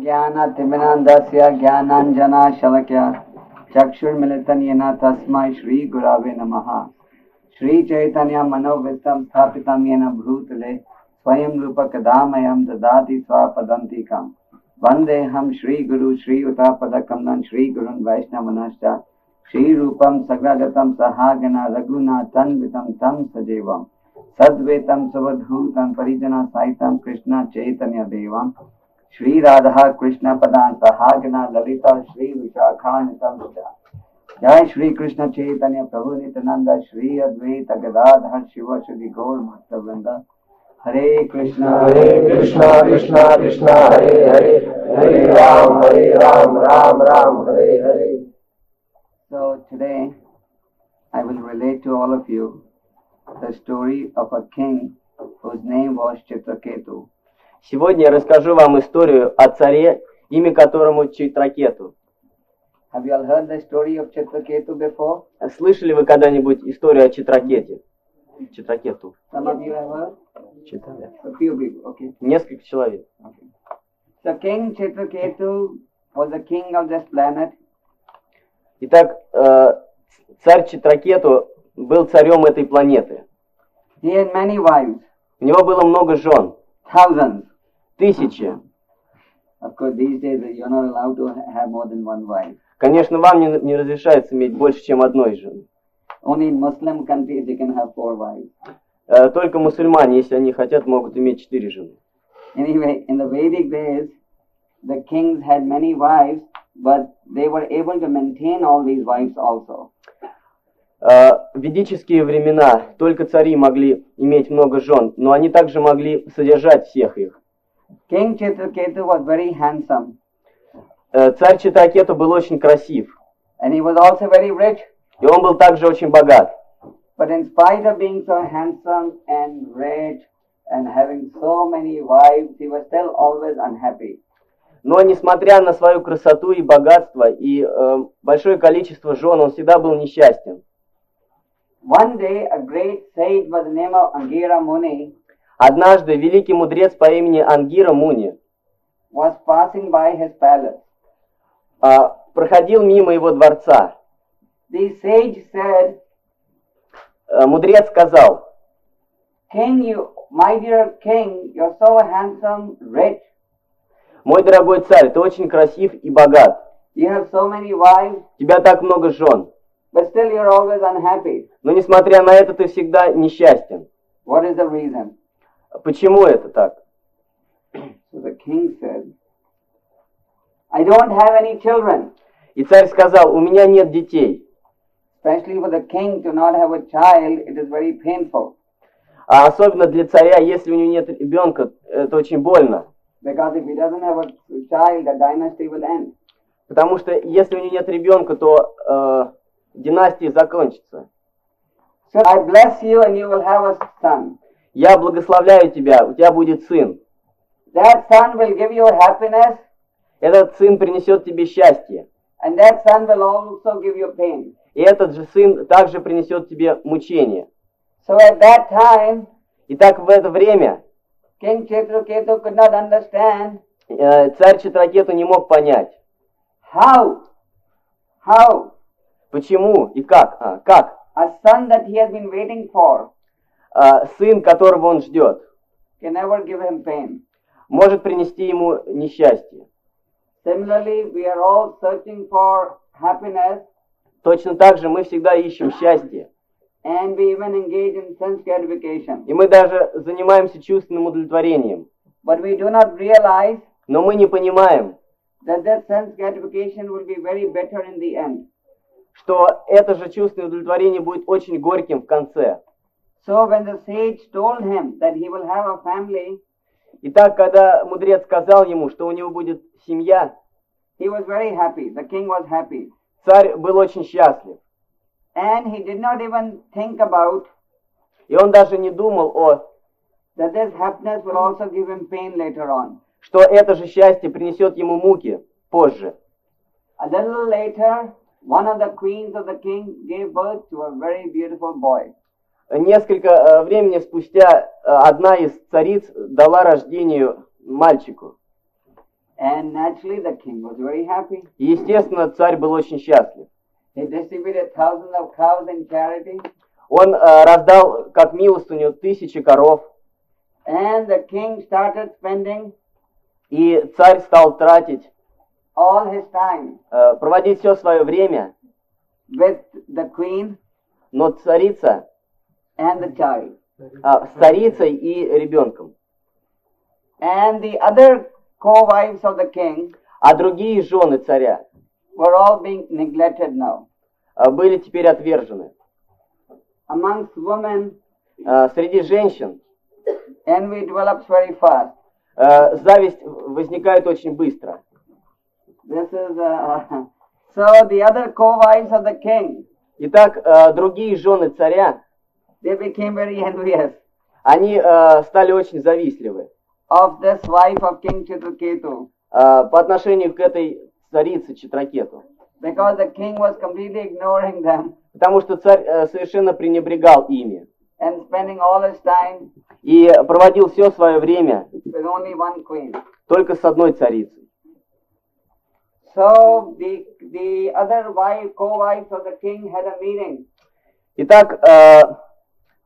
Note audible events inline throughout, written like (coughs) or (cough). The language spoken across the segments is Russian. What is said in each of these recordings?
ज्ञानातिमिनान्दस्य ज्ञानाञ्जनाशलक्य चक्षुर्मिलितं येन तस्मै श्रीगुरवे नमः। श्रीचैतन्य मनोवित्तं स्थापितं येन भूतले, स्वयं रूपकदामयं ददाति स्वपदन्तिकम्। वन्देऽहं श्रीगुरु श्रीयुतापदकमलं श्रीगुरुन् वैष्णवनश्च। श्रीरूपं सगरगतं सहागना रघुनाथन्वितं तं सजीवम्। सद्वेतं सुवधूतं परिजनसहितं कृष्ण राधा श्रीराधा कृष्णपदान् सहागना ललिता श्रीविशाखान्वितं च जय श्री कृष्ण चैतन्य प्रभु नित्यानंद श्री अद्वैत गदाधर शिव श्री गौर भक्तवृंद हरे कृष्ण। हरे कृष्णा कृष्णा कृष्णा हरे हरे हरे राम हरे राम राम राम हरे हरे। So today I will relate to all of you the story of a king whose name was Chitraketu. Сегодня я расскажу вам историю о царе, имя которому Читракету. Have you all heard the story of Chitraketu before? Слышали вы когда-нибудь историю о Читракете? Читракету. Some of you have heard? Читали. A few people, okay. Несколько человек. So King Chitraketu was the king of this planet. Итак, э, царь Читракету был царем этой планеты. He had many wives, У него было много жен, thousands. тысячи. Of course, these days you're not allowed to have more than one wife. Конечно, вам не, не разрешается иметь больше, чем одной жены. Only in Muslim countries you can have four wives. Э, Только мусульмане, если они хотят, могут иметь четыре жены. Anyway, in the Vedic days, the kings had many wives, but they were able to maintain all these wives also. В ведические времена только цари могли иметь много жен, но они также могли содержать всех их. King Chitraketu was very handsome, Э, Царь Читракету был очень красив, and he was also very rich. и он был также очень богат. But in spite of being so handsome and rich and having so many wives, he was still always unhappy. Но несмотря на свою красоту и богатство и э, большое количество жен, он всегда был несчастен. Однажды великий мудрец по имени Ангира Муни was passing by his palace. а, проходил мимо его дворца. Said, Э, Мудрец сказал, King, you, my dear king, you're so handsome, rich. «Мой дорогой царь, ты очень красив и богат. You have so many wives, тебя так много жен. But still you're always unhappy. Но несмотря на это, ты всегда несчастен. What is the reason? Почему это так?» So the king said, I don't have any children. И царь сказал, «У меня нет детей». Especially for the king to not have a child, it is very painful. А особенно для царя, если у него нет ребенка, это очень больно. Because if he doesn't have a child, the dynasty will end. Потому что если у него нет ребенка, то э, династия закончится. So I bless you and you will have a son. Я благословляю тебя, у тебя будет сын. That son will give you happiness Этот сын принесет тебе счастье. and that son will also give you pain. И этот же сын также принесет тебе мучение. So at that time, Итак, в это время King Chitraketu could not understand э, царь Читракету не мог понять, how, how почему и как. А, как a son that he has been waiting for а, сын, которого он ждет, can never give him pain. может принести ему несчастье. Similarly, we are all searching for happiness Точно так же мы всегда ищем счастье. and we even engage in sense gratification. И мы даже занимаемся чувственным удовлетворением. But we do not realize Но мы не понимаем, that that sense gratification will be very bitter in the end. Что это же чувственное удовлетворение будет очень горьким в конце. So when the sage told him that he will have a family, Итак, когда мудрец сказал ему, что у него будет семья, he was very happy. The king was happy. царь был очень счастлив. And he did not even think about И он даже не думал о, that this happiness will also give him pain later on. что это же счастье принесет ему муки позже. A little later, one of the queens of the king gave birth to a very beautiful boy. Несколько э, времени спустя э, одна из цариц дала рождению мальчику. And naturally, the king was very happy. Естественно, царь был очень счастлив. He distributed thousands of cows in charity, Он э, раздал как милостыню тысячи коров, and the king started spending и царь стал тратить, all his time э, проводить все свое время, with the queen но царица, and the child. а, с царицей и ребенком. And the other co-wives of the king А другие жены царя were all being neglected now. э, были теперь отвержены. Amongst women, Э, Среди женщин envy develops very fast. э, зависть возникает очень быстро. This is uh, so the other co-wives of the king Итак, э, другие жены царя, they became very envious они э, стали очень завистливы of this wife of King Chitraketu э, по отношению к этой царице Читракету. because the king was completely ignoring them Потому что царь э, совершенно пренебрегал ими and spending all his time и проводил все свое время with only one queen. только с одной царицей. So the the other wife, co-wives of the king had a meeting Итак, э,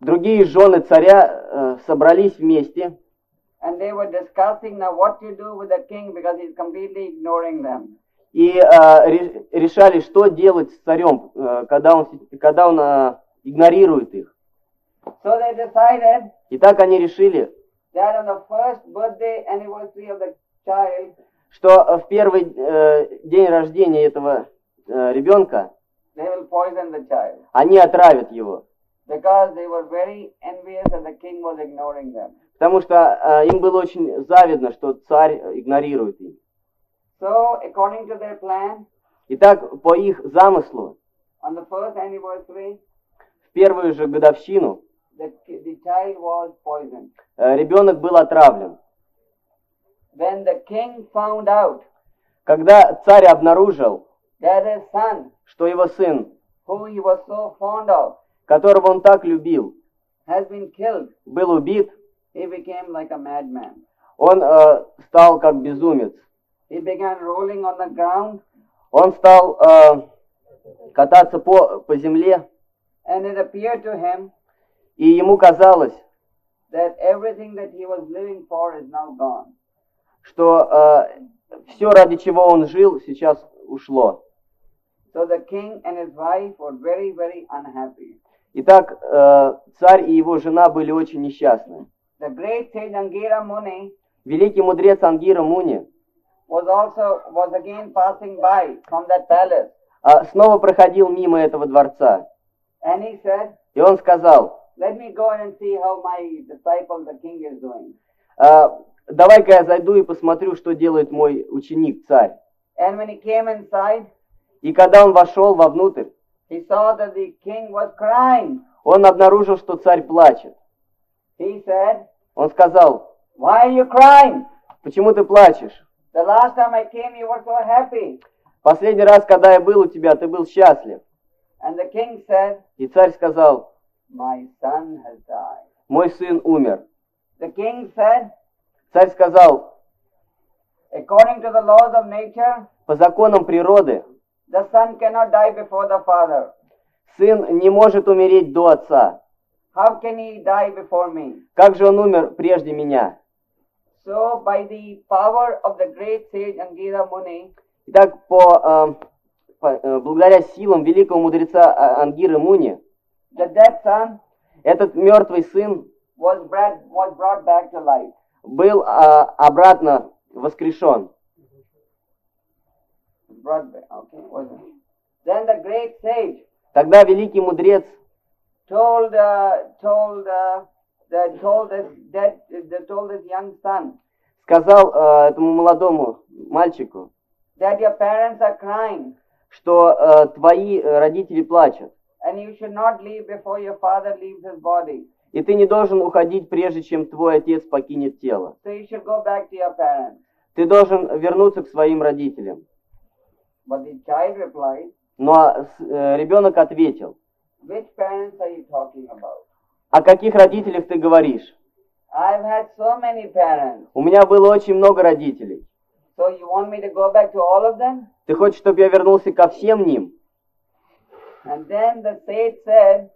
другие жены царя э, собрались вместе and they were discussing now what to do with the king because he's completely ignoring them. и э, ре- решали, что делать с царем, э, когда он, когда он э, игнорирует их. So they decided Итак, они решили, that on the first birthday anniversary of the child, что в первый э, день рождения этого э, ребенка они отравят его, потому что э, им было очень завидно, что царь игнорирует их. So according to their plan, Итак, по их замыслу, on the first anniversary, в первую же годовщину the, the child was poisoned. э, ребенок был отравлен. When the king found out Когда царь обнаружил, that his son, что его сын, who he was so fond of, которого он так любил, has been killed, был убит, he became like a madman. он э, стал как безумец. He began rolling on the ground, Он стал э, кататься по, по земле, and it appeared to him и ему казалось, that everything that he was living for is now gone. Что все, ради чего он жил, сейчас ушло. So the king and his wife were very, very unhappy. Итак, э, царь и его жена были очень несчастны. The great sage Angira Muni Великий мудрец Ангира Муни was also was again passing by from that palace, а, снова проходил мимо этого дворца, and he said, и он сказал, "Let me go and see how my disciple, the king, is doing." «А, давай-ка я зайду и посмотрю, что делает мой ученик, царь. And when he came inside, И когда он вошел вовнутрь, he saw that the king was crying. он обнаружил, что царь плачет. He said, Он сказал, "Why are you crying? почему ты плачешь? The last time I came, you were so happy." Последний раз, когда я был у тебя, ты был счастлив. And the king said, И царь сказал, "My son has died." мой сын умер. The king said, Царь сказал, "According to the laws of nature, по законам природы, the son cannot die before the father. сын не может умереть до отца. How can he die before me?" Как же он умер прежде меня? So, by the power of the great sage Angira Muni, Итак, по, э, по, э, благодаря силам великого мудреца А- Ангиры Муни, the dead son этот мертвый сын was brought, was brought back to life. Был а, обратно воскрешен. Тогда великий мудрец told uh, told uh, that told this dead that told this young son сказал э, этому молодому мальчику, that your parents are crying что э, твои э, родители плачут, and you should not leave before your father leaves his body. И ты не должен уходить, прежде чем твой отец покинет тело. So you should go back to your parents. Ты должен вернуться к своим родителям. Replied, Но а, с- э, ребенок ответил, о каких родителях ты говоришь? So. У меня было очень много родителей. So to to? Ты хочешь, чтобы я вернулся ко всем ним? And then the said,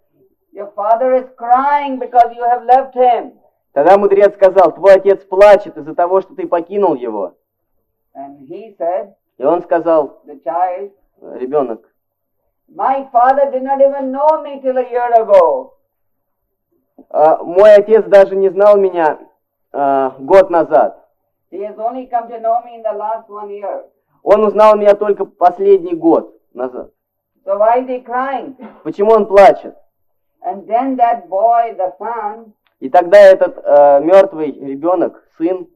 Your father is crying because you have left him. Тогда мудрец сказал, твой отец плачет из-за того, что ты покинул его. And he said, И он сказал, The child, ребенок, My father did not even know me till a year ago. «А, мой отец даже не знал меня а, год назад. He has only come to know me in the last one year. Он узнал меня только последний год назад. So why is he crying? Почему он плачет? And then that boy, the son, И тогда этот э, мертвый ребенок, сын,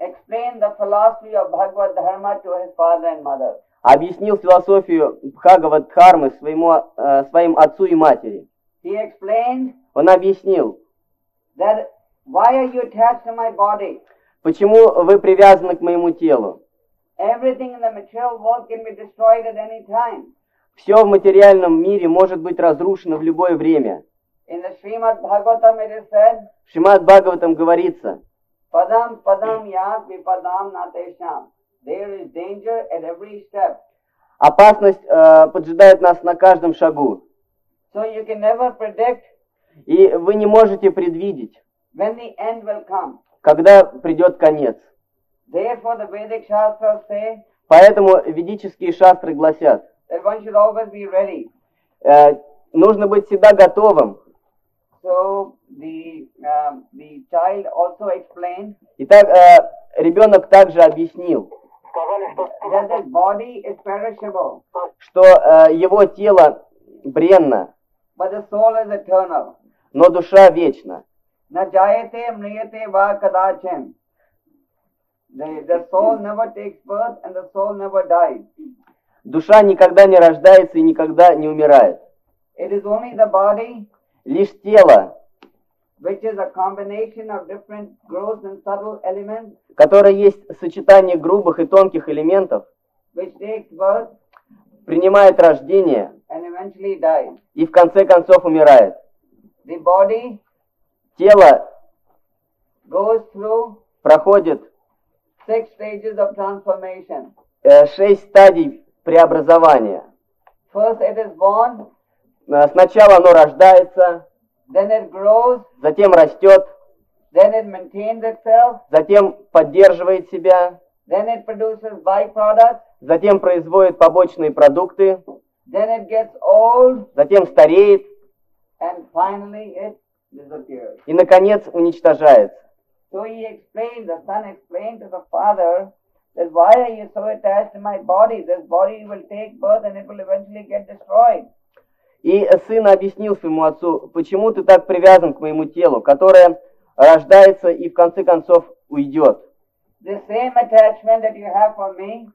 explained the philosophy of Bhagavad Dharma to his father and mother. объяснил философию Бхагавадхармы своему, э, своим отцу и матери. He explained Он объяснил, that why are you attached to my body? почему вы привязаны к моему телу. Everything in the material world can be destroyed at any time. Все в материальном мире может быть разрушено в любое время. В Шримад Бхагаватам говорится, yat vipadam natesham. There is danger at every step. опасность э, поджидает нас на каждом шагу. So you can never predict И вы не можете предвидеть, when the end will come. когда придет конец. Therefore the Vedic say Поэтому ведические шастры гласят, that one should always be ready. э, нужно быть всегда готовым. So the um, the child also explained Итак, э, ребенок также объяснил, that this body is perishable, что э, его тело бренно, but the soul is eternal. но душа вечна. The, the soul never takes birth and the soul never dies. Душа никогда не рождается и никогда не умирает. It is only the body Лишь тело, which is a combination of different gross and subtle elements которое есть сочетание грубых и тонких элементов, which takes birth принимает рождение and eventually dies. и в конце концов умирает. The body Тело goes through проходит six stages of transformation. э, шесть стадий преобразования. First it is born, Э, Сначала оно рождается, then it grows, затем растет, then it maintains itself, затем поддерживает себя, then it produces byproducts, затем производит побочные продукты, then it gets old, затем стареет and finally it disappears. и, наконец, уничтожается. So he explained, the son explained to the father that why are you so attached to my body? This body will take birth and it will eventually get destroyed. И сын объяснил своему отцу, почему ты так привязан к моему телу, которое рождается и в конце концов уйдет. The same attachment that you have for me,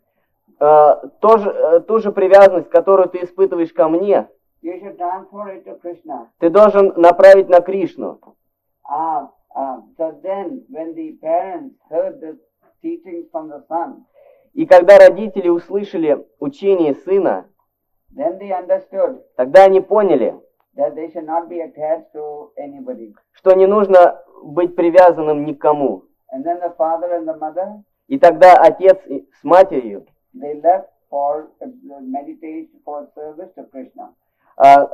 Э, тоже, э, ту же привязанность, которую ты испытываешь ко мне, you should transfer it to Krishna. ты должен направить на Кришну. Ah, ah, so then when the parents heard the И когда родители услышали учение сына, then they understood тогда они поняли, that they should not be attached to anybody. что не нужно быть привязанным ни к кому. And then the father and the mother, И тогда отец с матерью they left for uh, meditation, for service to Krishna. а,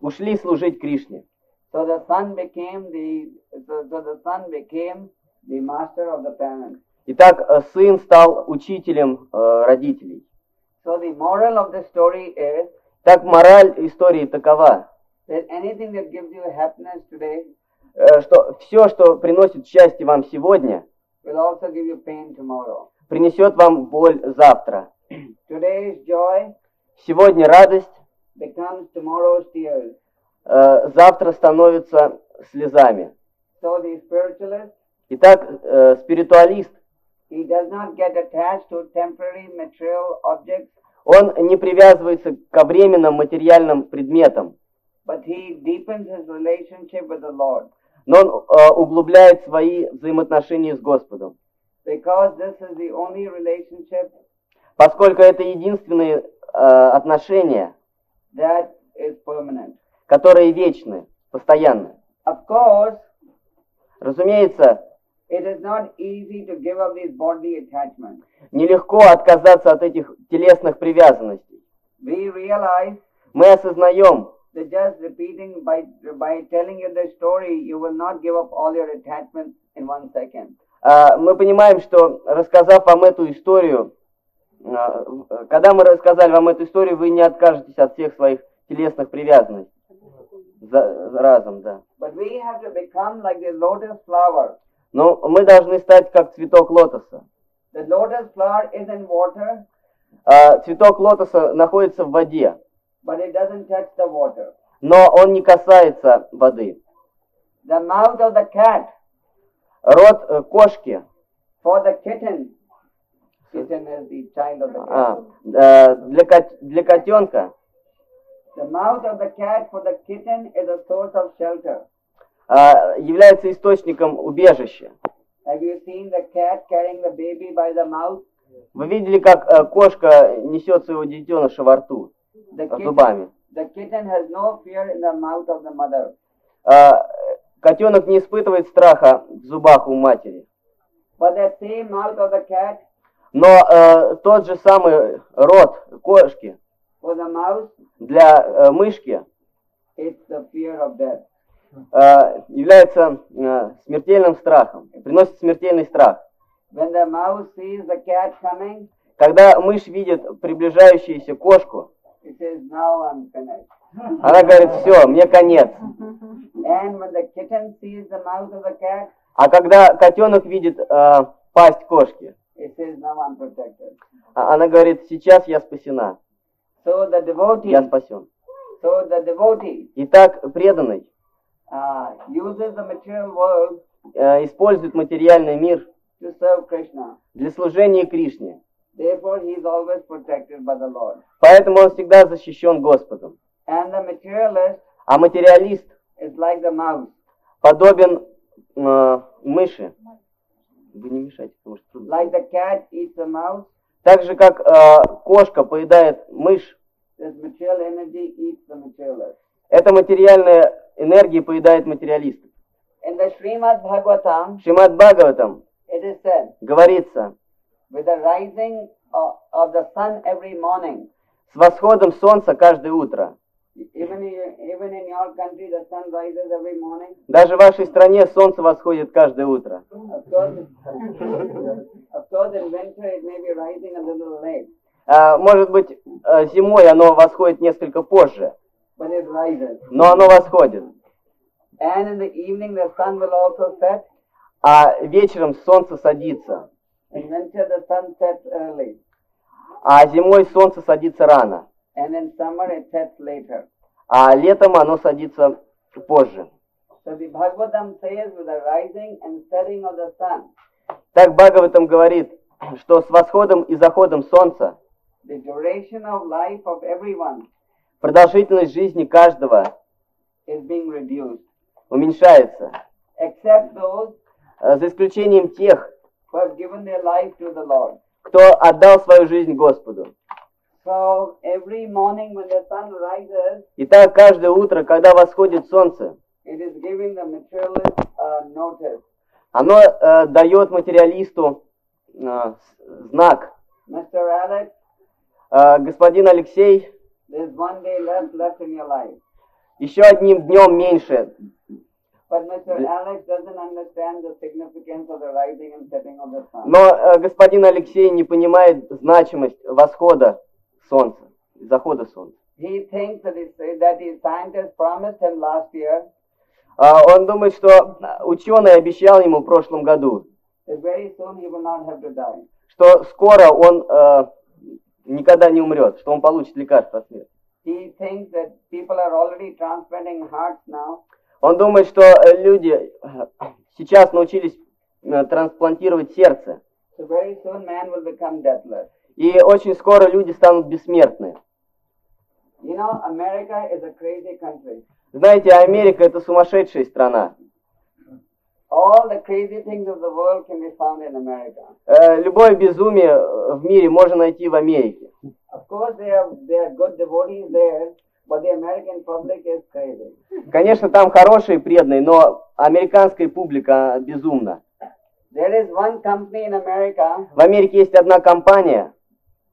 ушли служить Кришне. So the son became the so, so the son became the master of the parents. Итак, э, сын стал учителем э, родителей. So the moral of the story is Так мораль истории такова, that anything that gives you happiness today э, что все, что приносит счастье вам сегодня, will also give you pain tomorrow. принесет вам боль завтра. Today's joy Сегодня радость, becomes tomorrow's tears. э, завтра становится слезами. So the spiritualist, Итак, э, спиритуалист, he does not get attached to temporary material objects, он не привязывается ко временным материальным предметам, but he deepens his relationship with the Lord. но он э, углубляет свои взаимоотношения с Господом, Because this is the only relationship поскольку это единственные э, отношения, that is permanent. которые вечны, постоянны. Of course, Разумеется, It is not easy to give up these bodily attachments. Нелегко отказаться от этих телесных привязанностей. Мы осознаем, that just repeating by by telling you the story, you will not give up all your attachments in one second. мы понимаем, что рассказав вам эту историю, а, когда мы рассказали вам эту историю, вы не откажетесь от всех своих телесных привязанностей. За- за- разом, да. But we have to become like the lotus flower. Но мы должны стать как цветок лотоса. The lotus flower is in water, А, цветок лотоса находится в воде, but it doesn't touch the water. но он не касается воды. The mouth of the cat Рот э, кошки, for the kitten. Kitten is the child of the cat. а, э, для, кот- для котенка The mouth of the cat for the kitten is a source of shelter. А, является источником убежища. Вы видели, как э, кошка несет своего детеныша во рту зубами? А, котенок не испытывает страха в зубах у матери. Но э, тот же самый рот кошки для э, мышки э, является э, смертельным страхом, приносит смертельный страх. Coming, Когда мышь видит приближающуюся кошку, says, finished. (laughs) она говорит, все, мне конец. Cat, А когда котенок видит э, пасть кошки, says, а- она говорит, сейчас я спасена, So devotee, я спасен. so devotee Итак, преданный uses the material world э, использует материальный мир to serve Krishna. для служения Кришне. Therefore, he is always protected by the Lord. Поэтому он всегда защищен Господом. And the materialist А материалист is like the mouse. подобен э, мыши. Вы не мешайте, потому что. Like the cat eats the mouse, Так же, как э, кошка поедает мышь, this material energy eats the materialist. Эта материальная энергия поедает материалиста. In the Srimad Bhagavatam, В Шримад Бхагаватам is said, говорится, with the rising of, the sun every morning, с восходом солнца каждое утро. Даже в вашей стране солнце восходит каждое утро. (laughs) А, может быть, э, зимой оно восходит несколько позже. Но оно восходит. And in the evening, the sun will also set. А вечером солнце садится, In winter, the sun sets early, а зимой солнце садится рано, and in summer, it sets later. а летом оно садится позже. Так Бхагаватам говорит, что с восходом и заходом солнца продолжительность жизни каждого уменьшается, э, за исключением тех, кто отдал свою жизнь Господу. Итак, каждое утро, когда восходит солнце, notice. оно э, дает материалисту э, знак. Э, господин Алексей, еще одним днем меньше. Но э, господин Алексей не понимает значимость восхода солнца, захода солнца. А, Он думает, что э, ученый обещал ему в прошлом году, что скоро он э, никогда не умрет, что он получит лекарство от смерти. He thinks that people are already transplanting hearts now. Он думает, что э, люди э, сейчас научились э, трансплантировать сердце, So very soon man will become deathless. и очень скоро люди станут бессмертны. You know, America is a crazy country. Знаете, Америка это сумасшедшая страна. Любое безумие э, в мире можно найти в Америке. Of course, there are, there are good devotees there, but the American public is crazy. Конечно, там хорошие преданные, но американская публика безумна. There is one company in America В Америке есть одна компания,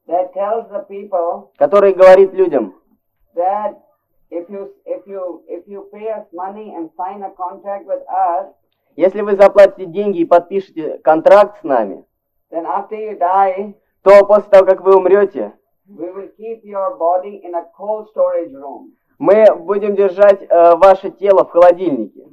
that tells the people которая говорит людям, that if you if you if you pay us money and sign a contract with us, если вы заплатите деньги и подпишете контракт с нами, then after you die, то после того, как вы умрете, we will keep your body in a cold storage room. мы будем держать э, ваше тело в холодильнике,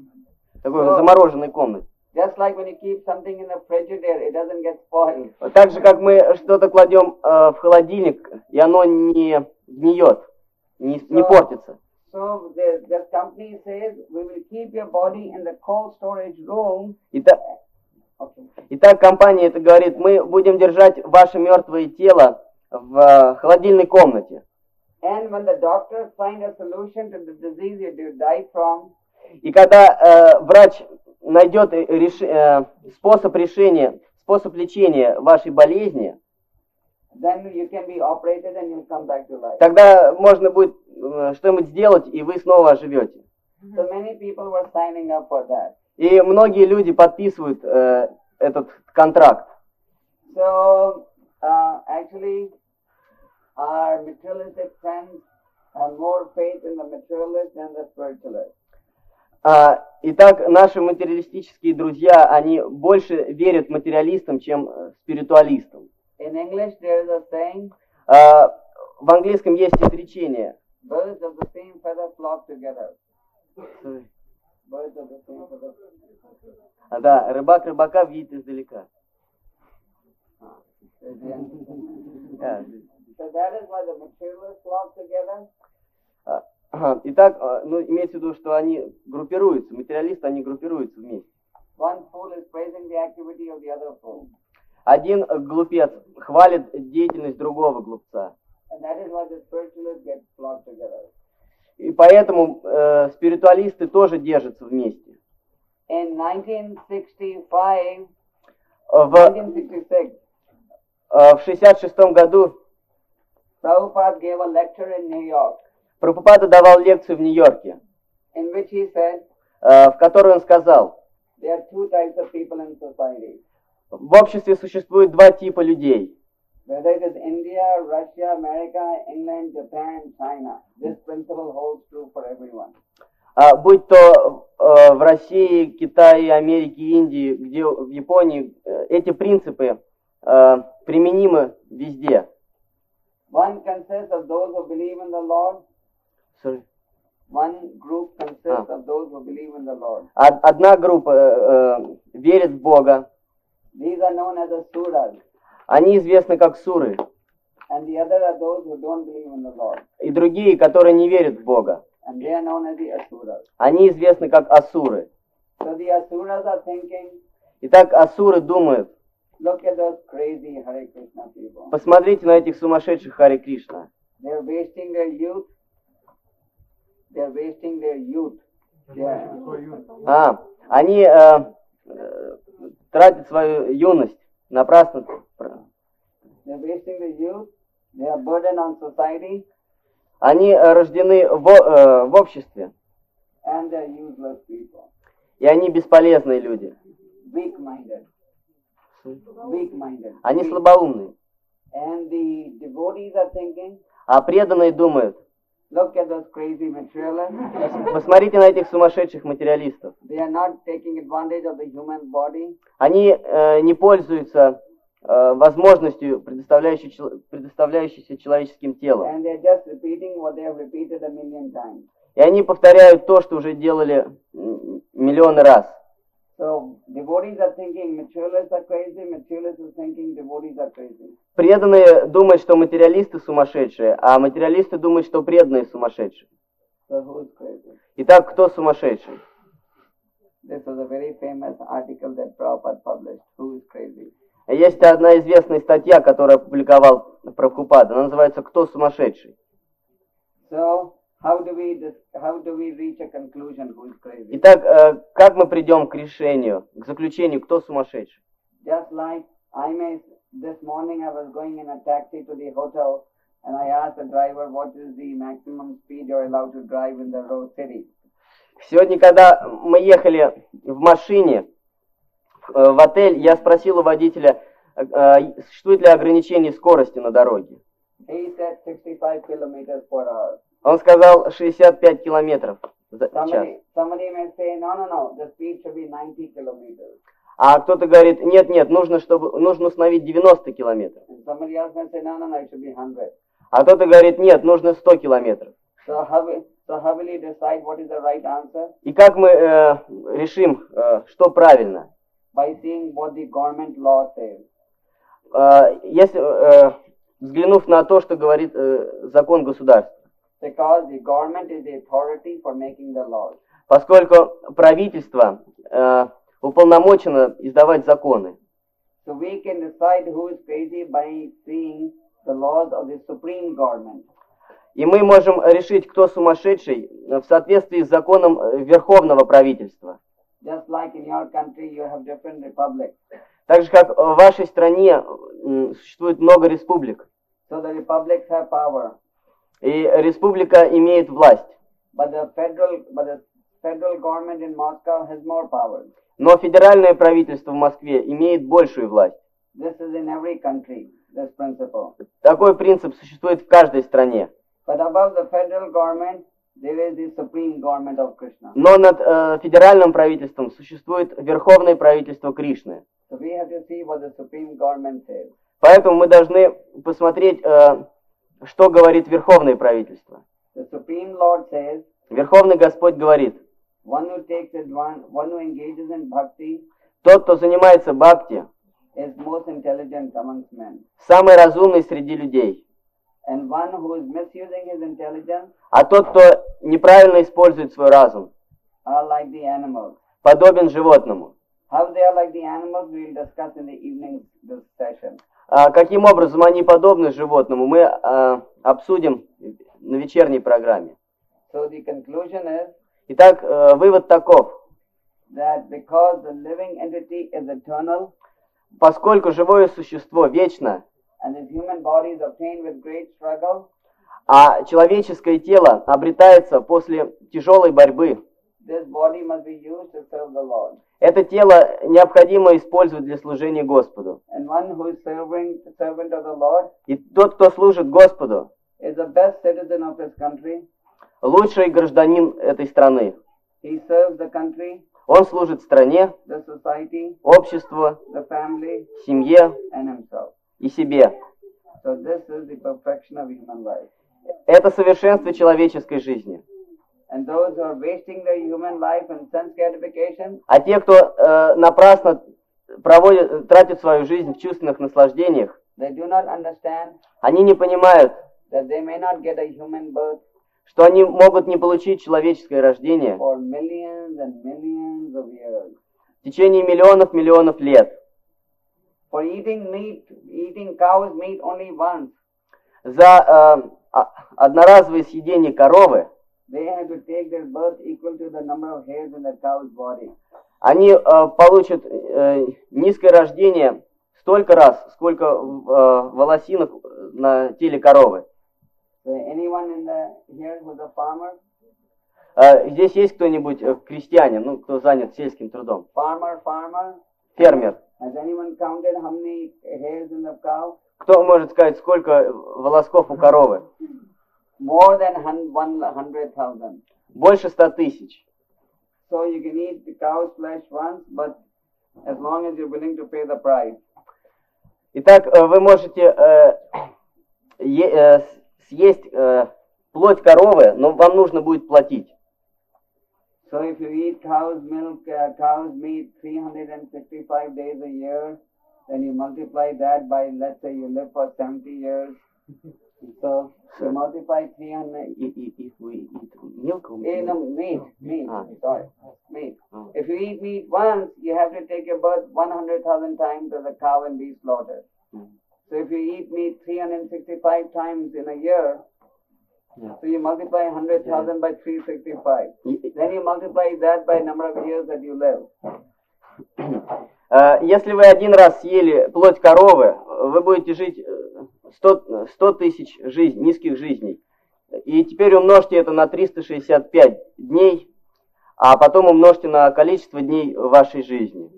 такой Да. замороженной комнате. Just like when you keep something in the Frigidaire, it doesn't get spoiled. Вот Так же, как мы что-то кладем э, в холодильник, и оно не гниет, не, не Да. портится. So the, the company says we will keep your body in the cold storage room. И, та- Okay. и так компания это говорит, мы будем держать ваше мертвое тело в э, холодильной комнате. And when the doctor find a solution to the disease you died from, И когда э, врач найдет э, реш- э, способ решения, способ лечения вашей болезни, тогда можно будет э, что-нибудь сделать, и вы снова оживете. So many people were signing up for that. И многие люди подписывают э, этот контракт. So uh, actually, our materialistic friends have more faith in the materialist than the spiritualist. А, итак, наши материалистические друзья, они больше верят материалистам, чем э, спиритуалистам. In English, there is a saying, А, в английском есть изречение. birds of the same feather flock together. Birds of the same feather. А, да, рыбак рыбака видит издалека. А, So that is why the materialists flock together. а, ага. Итак, а, ну, имеется в виду, что они группируются, материалисты, они группируются вместе. One fool is praising the activity of the other fool. Один глупец хвалит деятельность другого глупца. И поэтому э, спиритуалисты тоже держатся вместе. In 1965, В, 1966, э, в 66 году Прабхупада давал лекцию в Нью-Йорке, э, в которой он сказал, there are two types of people in society. В обществе существует два типа людей. А, будь то э, в России, Китае, Америке, Индии, где в Японии, э, эти принципы э, применимы везде. One consists of those who believe in the Lord. Sorry. One group consists Ah. of those who believe in the Lord. Од- Одна группа э, э, верит в Бога, These are known as the Suras. они известны как суры, And the other are those who don't believe in the Lord. и другие, которые не верят в Бога, And they are known as the Asuras. они известны как асуры. So the Asuras are thinking, Итак, асуры думают, look at those crazy Hare Krishna people. посмотрите на этих сумасшедших Харе Кришна. They're wasting their youth. They're wasting their youth. Yeah. А, они э, э, тратят свою юность напрасно. Они э, рождены в, э, в обществе, и они бесполезные люди. Они слабоумные. А преданные думают, look at those crazy materialists. (laughs) посмотрите на этих сумасшедших материалистов. They are not taking advantage of the human body. Они э, не пользуются э, возможностью, предоставляющей, предоставляющейся человеческим телом. И они повторяют то, что уже делали миллионы раз. Преданные думают, что материалисты сумасшедшие, а материалисты думают, что преданные сумасшедшие. So who's crazy? Итак, кто сумасшедший? This was a very famous article that Prabhupada published. Who is crazy? Есть одна известная статья, которую опубликовал Прабхупада. Она называется «Кто сумасшедший?». So how do we dis- how do we reach a conclusion who is crazy? Итак, э, как мы придем к решению, к заключению, кто сумасшедший? Just like I may this morning I was going in a taxi to the hotel and I asked the driver what is the maximum speed you're allowed to drive in the road city. Сегодня, когда мы ехали в машине в э, отель, я спросил у водителя, э, э, существует ли ограничение скорости на дороге. He said 65 kilometers per hour. Он сказал 65 километров за час. Somebody, somebody may say, no, no, no, the speed should be 90 kilometers. А кто-то говорит, нет, нет, нужно, чтобы, нужно установить 90 километров. And somebody else may say, no, no, no, it should be 100. А кто-то говорит, нет, нужно 100 километров. И как мы э, решим, э, что правильно? Э, если, э, взглянув на то, что говорит э, закон государства. Because the government is the authority for making the laws. Поскольку правительство э, уполномочено издавать законы. So we can decide who is crazy by seeing the laws of the supreme government. И мы можем решить, кто сумасшедший в соответствии с законом э, Верховного правительства. Just like in your country you have different republics. Так же, как в вашей стране существует много республик. So the republics have power. И республика имеет власть. But the federal but the federal government in Moscow has more power. Но федеральное правительство в Москве имеет большую власть. This is in every country, this principle. Такой принцип существует в каждой стране. But above the federal government, there is the supreme government of Krishna. Но над э, федеральным правительством существует Верховное правительство Кришны. So we have to see what the supreme government says. Поэтому мы должны посмотреть, э, что говорит Верховное правительство. Says, Верховный Господь говорит, bhakti тот, кто занимается бхакти, самый разумный среди людей. А тот, кто неправильно использует свой разум, like подобен животному. How they are like the animals, we will discuss in the evening session. А каким образом они подобны животному, мы а, обсудим на вечерней программе. So the conclusion is Итак, э, вывод таков. that because the living entity is eternal Поскольку живое существо вечно, and this human body is obtained with great struggle, а человеческое тело обретается после тяжелой борьбы, это тело необходимо использовать для служения Господу. И тот, кто служит Господу, лучший гражданин этой страны. Он служит стране, обществу, семье и себе. Это совершенство человеческой жизни. А те, кто э, напрасно проводят, тратят свою жизнь в чувственных наслаждениях, they do not understand они не понимают, that they may not get a human birth что они могут не получить человеческое рождение for millions and millions of years. в течение миллионов миллионов лет. For eating meat, eating cow's meat only once, За э, а- одноразовое съедение коровы they have to take their birth equal to the number of hairs in the cow's body. они э, получат э, низкое рождение столько раз, сколько э, волосинок на теле коровы. So anyone in the here who's a farmer? Э, здесь есть кто-нибудь э, крестьянин, ну, кто занят сельским трудом? Farmer, farmer. Фермер. Has anyone counted how many hairs in the cow? Кто может сказать, сколько волосков у коровы? (laughs) More than hun- one hundred thousand. Больше ста тысяч. So you can eat the cow's flesh once, but as long as you're willing to pay the price. Итак, э, вы можете э, е- э, с- съесть э, плоть коровы, но вам нужно будет платить. So if you eat cow's milk, uh, cow's meat 365 days a year, then you multiply that by, let's say you live for 70 years. So you multiply 300, И- и- if we eat milk, eh, no, meat, meat, Ah. sorry, meat. Oh. If you eat meat once, you have to take your birth 100,000 times as a cow and be slaughtered. Mm. So if you eat meat 365 times in a year, Yeah. so you multiply 100,000 by 365. И- Then you multiply that by number of years that you live. (coughs) Э, Если вы один раз съели плоть коровы, вы будете жить э, 100, 100 тысяч жизнь, низких жизней. И теперь умножьте это на 365 дней, а потом умножьте на количество дней вашей жизни.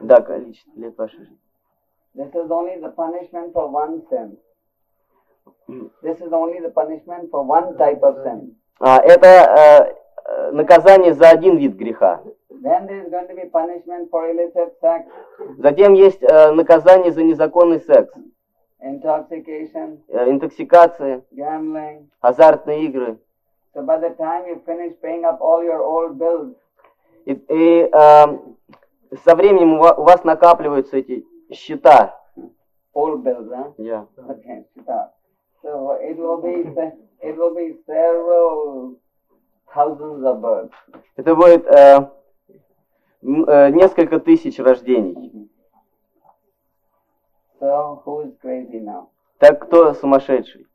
Да, количество лет вашей жизни. This is only the punishment for one sin. This is only the punishment for one type of sin. А, это э, э, наказание за один вид греха. Then there is going to be punishment for illicit sex, Затем есть э, наказание за незаконный секс, intoxication, э, интоксикация, gambling. азартные игры. So by the time you finish paying up all your old bills, И, и, э, со временем у ва- у вас накапливаются эти счета. old bills, huh? Я. Okay, stop. So it will be it will be several thousands of births. Это будет э, э, несколько тысяч рождений. So who is crazy now? Так кто сумасшедший?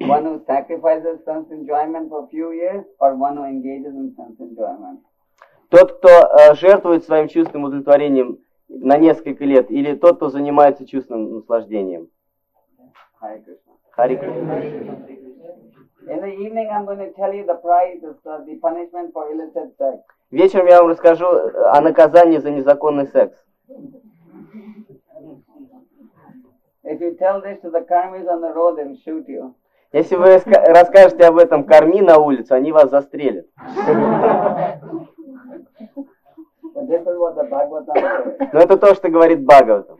One who sacrifices sense enjoyment for few years, or one who engages in sense enjoyment? Тот, кто э, жертвует своим чувственным удовлетворением на несколько лет, или тот, кто занимается чувственным наслаждением? Hare Krishna. Хари Кришна. In the evening, I'm going to tell you the price the, the punishment for illicit sex. Вечером я вам расскажу о наказании за незаконный секс. If you tell this to the karmis on the road, they'll shoot you. Если вы ска- расскажете об этом корми на улице, они вас застрелят. Но это то, что говорит Бхагаватам.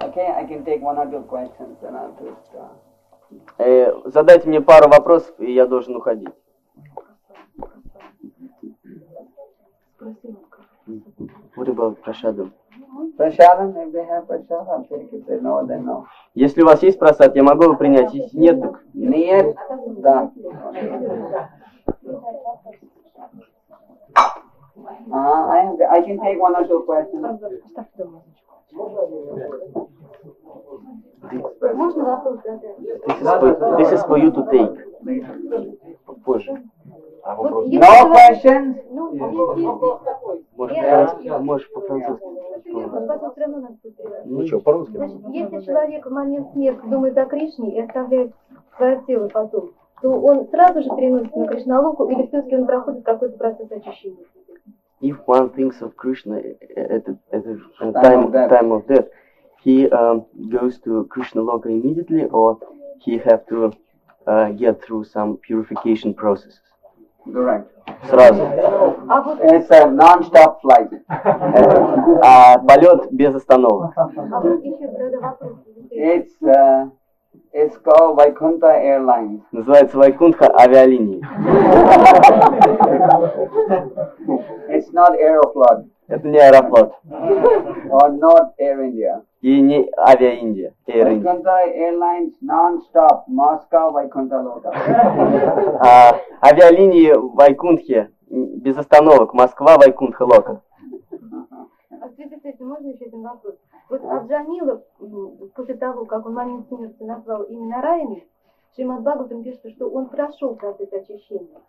Okay, I can take one or two questions and I'll just. Uh, Э, задайте мне пару вопросов, и я должен уходить. What about? Prashadam, Если у вас есть просад, я могу его принять. Если нет, так Niyat, done. Uh, I, have, I can take one or two questions. Можно вопрос задать? this is for, this is for you to take. Позже. Вот если No? Ну, по- можешь по-французски. Ну что, по-русски? Значит, если человек в момент смерти думает о Кришне и оставляет свое тело потом, то он сразу же переносится на Кришналоку или все-таки он проходит какой-то процесс очищения? If one thinks of Krishna at the, at the Time time, of death. time of death, he um, goes to Krishna Loka immediately or he have to uh, get through some purification processes. Correct. Сразу. А a non-stop flight. А полет без остановок. а. It's uh, it's called Vaikuntha Airlines. Называется Вайкунтха авиалинии. It's not Aeroflot Это не Аэрофлот. or not Air India. И не Авиаиндия. Air India. Vaikuntha Airlines non-stop Moscow Vaikuntha Loka. А, авиалинии Вайкунтхи без остановок. Москва, Вайкунтха, Лока. А этим можно еще один вопрос? Вот Аджамила, м, после того, как он момент смерти назвал имя Нараяны, Шримад Бхагаватам пишет, что он прошел процесс очищения.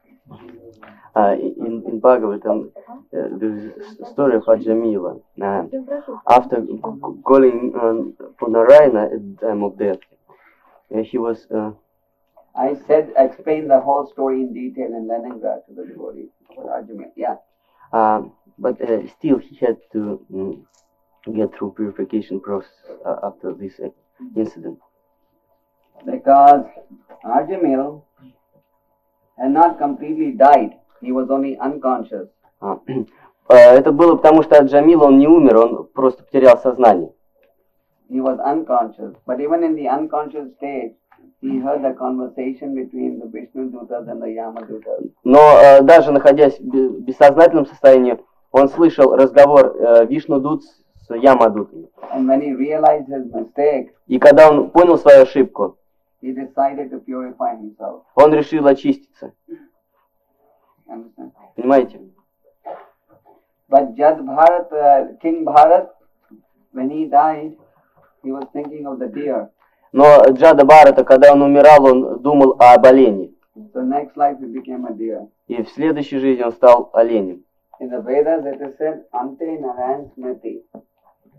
In, in Bhagavatam, uh, story of Ajamila. Uh, after calling um, for Narayana at the time of death, uh, he was. Uh, I said, explain the whole story in detail in Leningrad to the devotee. Ajamila, yeah. Uh, but uh, still, he had to um, get through purification process uh, after this incident. Because Ajamil had not completely died. He was only unconscious. А, э, Это было потому, что Аджамил, он не умер, он просто потерял сознание. He was unconscious. But even in the unconscious state, he heard the conversation between the Vishnu Dutas and the Yamadutas. Но э, даже находясь в бе- бессознательном состоянии, он слышал разговор э, Вишну Дуд с Ямадутами. And when he realized his mistake, И когда он понял свою ошибку, he decided to purify himself. он решил очиститься. Понимаете? But Jad Bharat, uh, King Bharat, when he died, he was thinking of the deer. Но Джада Барата, когда он умирал, он думал об олене. So next life he became a deer. И в следующей жизни он стал оленем. In the Vedas it is said, Ante Narayan Smriti.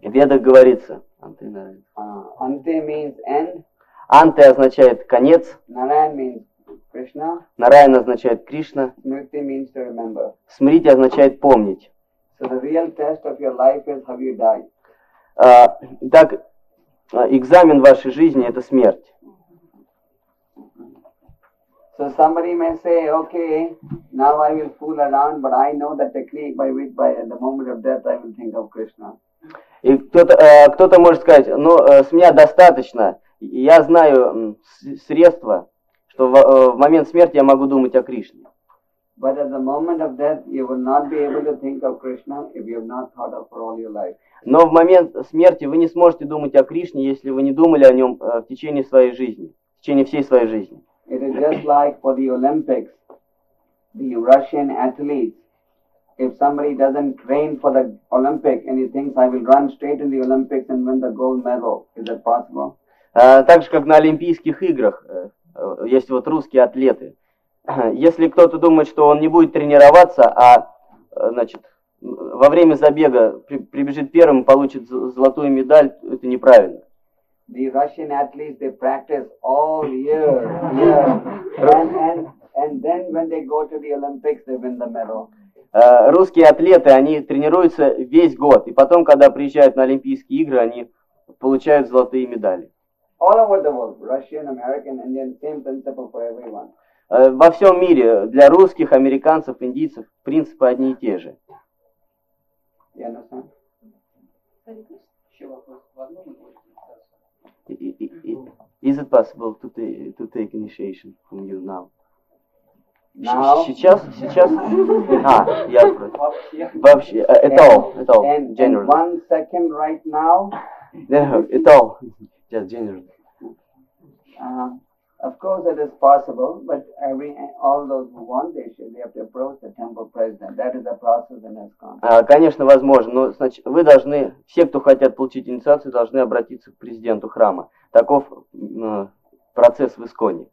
В Ведах говорится, Анте Нараян. Uh, Ante means end, Анте означает конец, Нараян означает Кришна. Смрити означает помнить. А, так, а, экзамен вашей жизни – это смерть. So somebody may say, okay, now I will fool around, but I know the technique by which by the moment of death I will think of Krishna. И кто-то э, кто-то может сказать, ну, э, с меня достаточно, я знаю средства, что в, э, в момент смерти я могу думать о Кришне. But at the moment of death, you will not be able to think of Krishna if you have not thought of for all your life. Но в момент смерти вы не сможете думать о Кришне, если вы не думали о нем э, в течение своей жизни, в течение всей своей жизни. It is just like for the Olympics, the Russian athletes. If somebody doesn't train for the Olympic and he thinks I will run straight in the Olympics and win the gold medal, is that possible? А, Так же, как на Олимпийских играх, э, э, есть вот русские атлеты. (clears throat) Если кто-то думает, что он не будет тренироваться, а э, значит, во время забега при- прибежит первым и получит золотую медаль, это неправильно. The Russian athletes they practice all (laughs) year, year, and, and and then when they go to the Olympics they win the medal. Э, Русские атлеты, они тренируются весь год, и потом, когда приезжают на Олимпийские игры, они получают золотые медали. All over the world, Russian, American, Indian, same principle for everyone. Э, Во всем мире для русских, американцев, индийцев принципы одни и те же. Is it possible to, to take initiation from you now? Now, Сейчас, сейчас? А, я. Вообще, э, it all, it all, generally. one second right now, No, it all, just generally. uh, of course it is possible, but every all those who want they should they have to approach the temple president. That is the process in ISKCON. А, Конечно, возможно, но значит, вы должны, все, кто хотят получить инициацию, должны обратиться к президенту храма. Таков м, процесс в Исконе.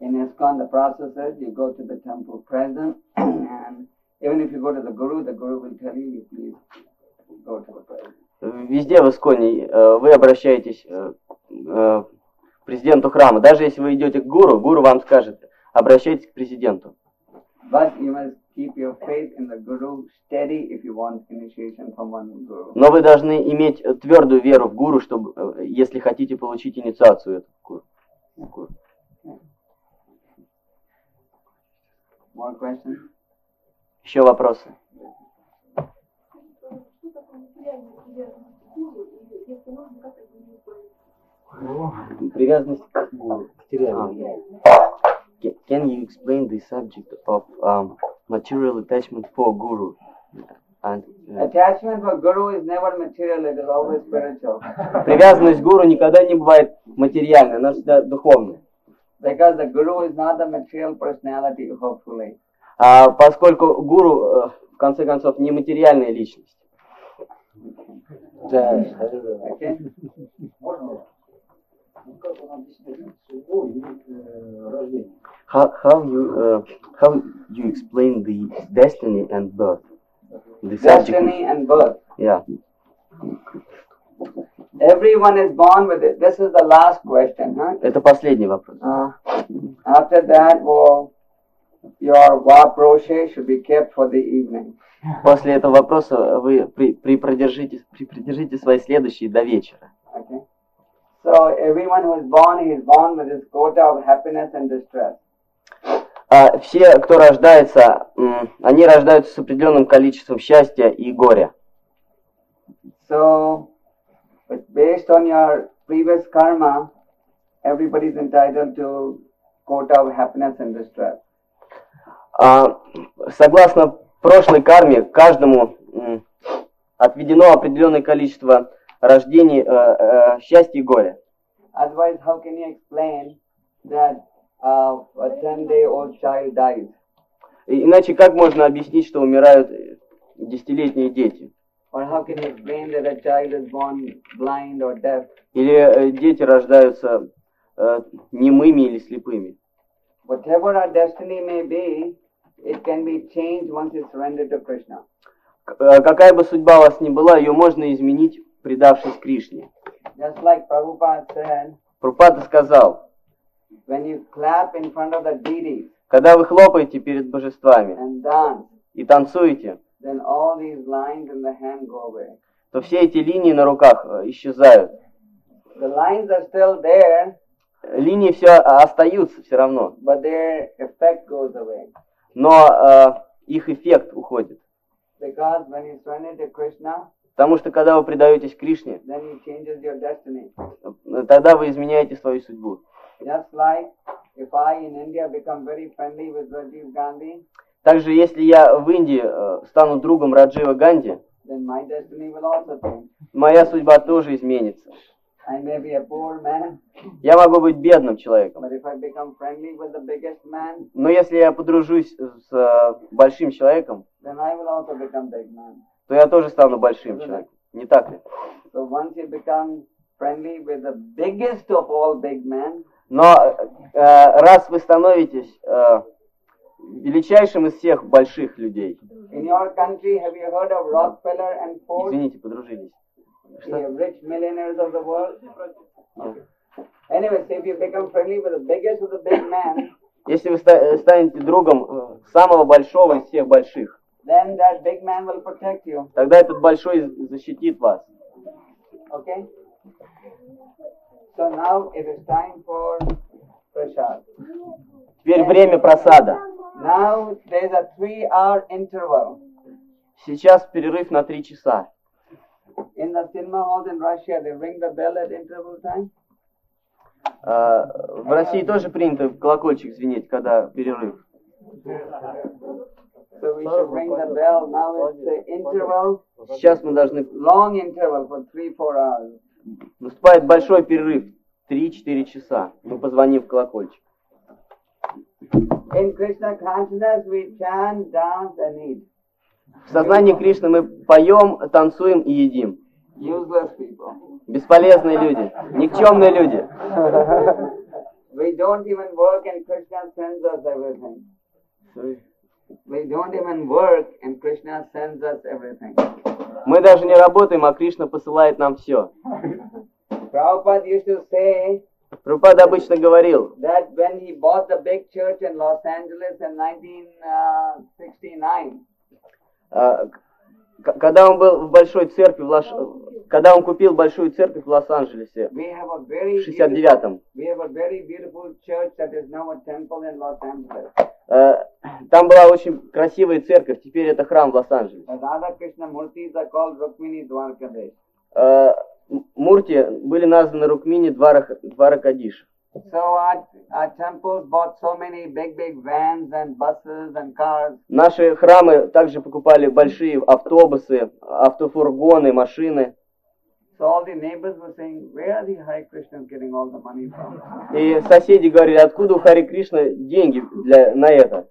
In ISKCON, the process is you go to the temple president, and even if you go to the guru, the guru will tell you, you please go to the president. Везде в Исконе э, вы обращаетесь э, э, к президенту храма. Даже если вы идете к гуру, гуру вам скажет, обращайтесь к президенту. Но вы должны иметь твердую веру в гуру, чтобы, если хотите получить инициацию эту гуру. Еще вопросы? Привязанность к гуру. А. Ca- Can you explain the subject of um, material attachment for guru? And, uh, Attachment for guru is never material, it is always spiritual. привязанность к гуру никогда не бывает материальной, она всегда духовная. Because the guru is not the material personality, hopefully. А поскольку гуру, э, в конце концов, не материальная личность. Okay? How, how you uh, how you explain the destiny and birth? The subject. Destiny and birth. Yeah. Everyone is born with it. This is the last question, huh? Это последний вопрос. Uh, after that, well, your vaproshe should be kept for the evening. После этого вопроса вы при, при продержите, при придержите свои следующие до вечера. Okay? So everyone who is born, he is born with his quota of happiness and distress. А все, кто рождается, они рождаются с определенным количеством счастья и горя. So, but based on your previous karma, everybody is entitled to quota of happiness and distress. А, согласно прошлой карме, каждому отведено определенное количество рождений э, э, счастья и горя. Otherwise, how can you explain that uh, a 10-day-old child dies? Иначе как можно объяснить, что умирают десятилетние дети? Or how can you explain that a child is born blind or deaf? Или э, дети рождаются э, немыми или слепыми? Whatever our destiny may be, it can be changed once you surrender to Krishna. Э, Какая бы судьба у вас ни была, ее можно изменить, предавшись Кришне. Just like Prabhupada said, Прупада сказал, when you clap in front of the deities когда вы хлопаете перед божествами and dance, и танцуете, then all these lines in the hand go away. то все эти линии на руках э, исчезают. The lines are still there, Линии все остаются все равно, but their effect goes away. Но э, их эффект уходит. Потому что когда вы предаетесь Кришне, тогда вы изменяете свою судьбу. Также, если я в Индии э, стану другом Раджива Ганди, моя судьба тоже изменится. Я могу быть бедным человеком, но если я подружусь с э, большим человеком, то я тоже стану большим человеком. Не так ли? Но э, раз вы становитесь э, величайшим из всех больших людей, извините, подружились. The rich millionaires of the world? Anyways, if you become friendly with the biggest of the big men, Если вы ста- станете другом э, самого большого из всех больших, then that big man will protect you. тогда этот большой защитит вас. Okay? So now it is time for prasad. Теперь время просада. Now there's a three hour interval. Сейчас перерыв на три часа. In the cinema halls in Russia, they ring the bell at interval time. Э, В России тоже принято в колокольчик звенеть, когда перерыв. So we should ring the bell. Now it's the interval, Сейчас мы должны... long interval for three, four hours. Наступает большой перерыв. 3-4 часа. Мы позвоним в колокольчик. In Krishna consciousness, we chant, dance, and eat. В сознании Кришны мы поем, танцуем и едим. Бесполезные люди, никчемные люди. We don't even work, and Krishna sends us everything. We don't even work, and Krishna sends us everything. Мы даже не работаем, а Кришна посылает нам все. Prabhupada used to say Прабхупада обычно говорил, that when he bought the big church in Los Angeles in 1969, а, к- когда он был в большой церкви, в Лос- когда он купил большую церковь в Лос-Анджелесе в 69-м, we have a very beautiful church that is now a temple in Los Angeles. э, там была очень красивая церковь, теперь это храм в Лос-Анджелесе. Э, М- Мурти были названы Рукмини Дваракадиш. So our, our temples bought so many big, big vans and buses and cars. Наши храмы также покупали большие автобусы, автофургоны, машины. So all the neighbors were saying, where are the Hare Krishnas getting all the money from? И соседи говорили, откуда у Хари Кришна деньги для, на это.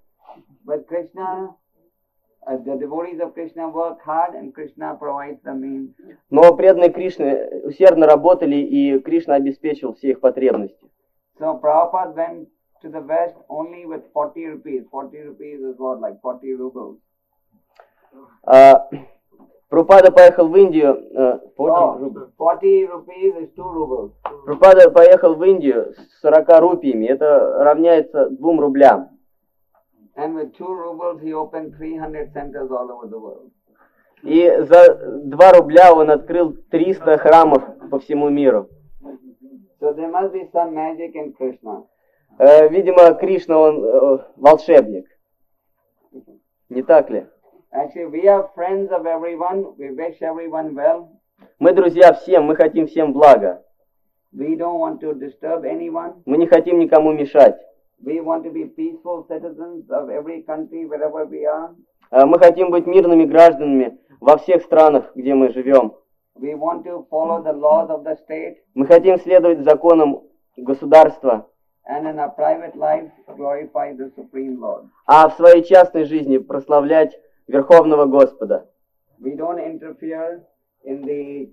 But Krishna, uh, the devotees of Krishna work hard and Krishna provides the means. Но преданные Кришны усердно работали, и Кришна обеспечил все их потребности. So Prabhupada went to the West only with 40 rupees. 40 rupees is what, like 40 rubles. А, Прупада поехал в Индию. э, So, 40 рублей. 40 rupees is 2 rubles. Прупада поехал в Индию с 40 рупиями. Это равняется 2 рублям. And with 2 rubles, he opened 300 centers all over the world. И за 2 рубля он открыл 300 храмов по всему миру. So there must be some magic in Krishna. Э, Видимо, Кришна, он э, волшебник. Не так ли? Actually, we are friends of everyone. We wish everyone well. Мы друзья всем, мы хотим всем блага. We don't want to disturb anyone. Мы не хотим никому мешать. We want to be peaceful citizens of every country wherever we are. Э, Мы хотим быть мирными гражданами во всех странах, где мы живем. We want to follow the laws of the state Мы хотим следовать законам государства, and in our private life glorify the Supreme Lord. а в своей частной жизни прославлять Верховного Господа. We don't interfere in the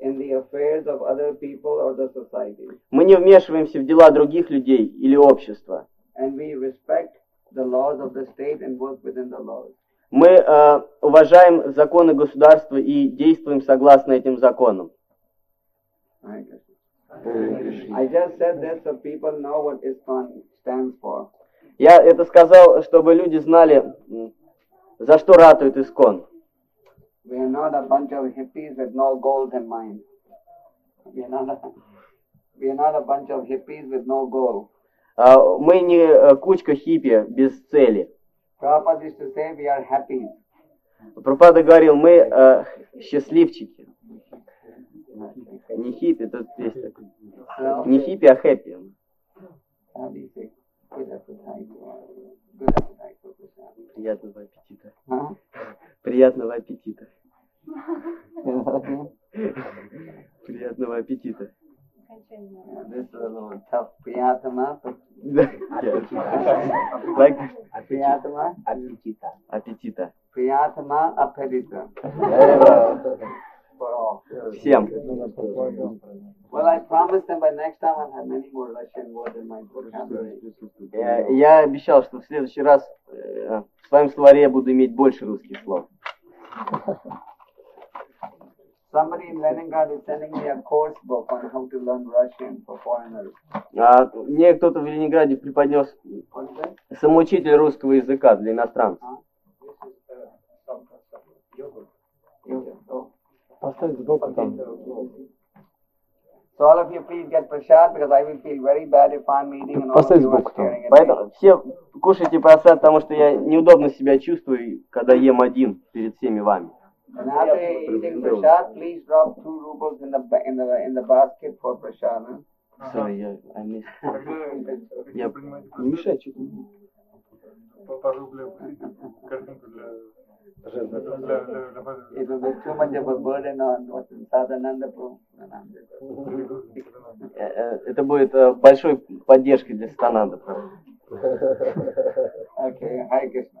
in the affairs of other people or the society. Мы не вмешиваемся в дела других людей или общества. And we respect the laws of the state and work within the laws. Мы э, уважаем законы государства и действуем согласно этим законам. Hare Krishna. I just said this so people know what ISKCON stands for. Я это сказал, чтобы люди знали, за что ратует Искон. We are not a bunch of hippies with no goals in mind. We are not a, we are not a bunch of hippies with no goal. А, Мы не э, кучка хиппи без цели. Пропада говорил, мы э, счастливчики. Не хиппи, тут есть такой. Не хиппи, а хэппи. (laughs) Приятного аппетита. Приятного аппетита. Приятного аппетита. Yeah, this is a little tough. Priyatama. Да. Like Priyatama. Аппетита. аппетита. Priyatama apetita. For all. Всем. Well, I promised them by next time I'll have many more Russian words in my vocabulary. Я, обещал, что в следующий раз э, в своем словаре я буду иметь больше русских слов. Somebody in Leningrad is sending me a course book on how to learn Russian for foreigners. А мне кто-то в Ленинграде преподнес самоучитель русского языка для иностранцев. Oh. Поставь сбоку там. So all of you please get prasad because I will feel very bad if I'm eating and all of you are staring at me. Поэтому все кушайте просад, потому что я неудобно себя чувствую, когда ем один перед всеми вами. And after eating prasad, please drop two rubles in the ba- in the in the basket for prasad. Huh? Sorry, я, I missed. Тогда Я- принимать Не мешай, что по пару рублей картинку для для для для It will be too much of a burden on what's in Sadhananda Prabhu. (laughs) Это будет э, большой поддержкой для Стананда. Okay, Hare Krishna.